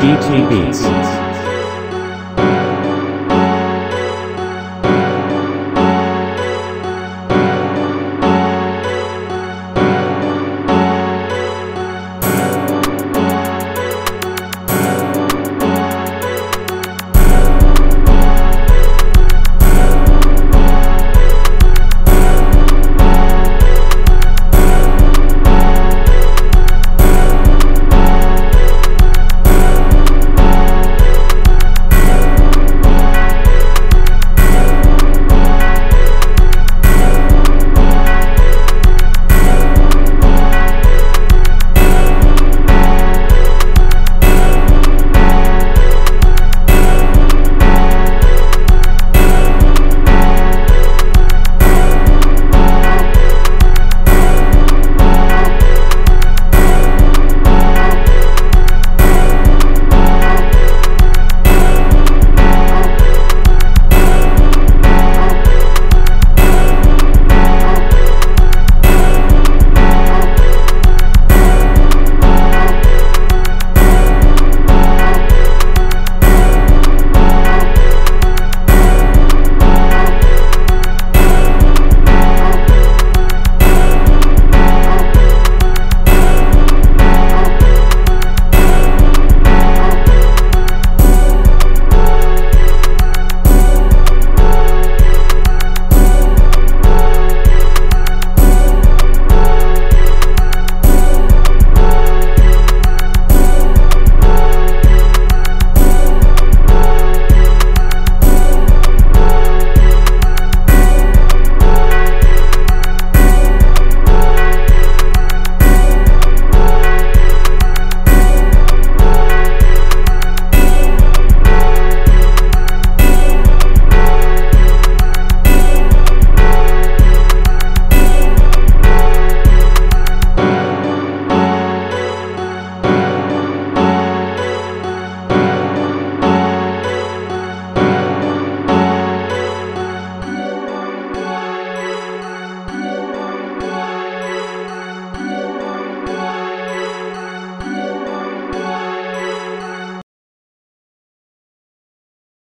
DT Beats.